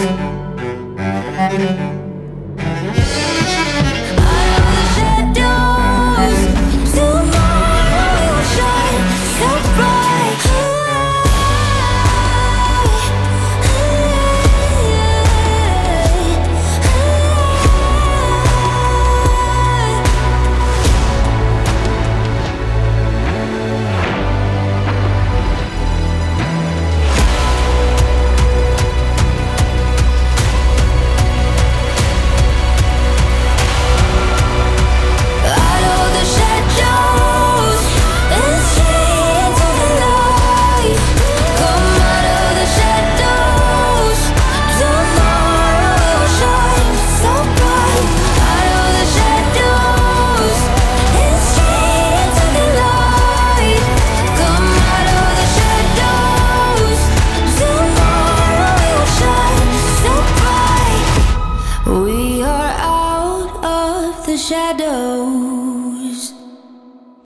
Thank you. The shadows.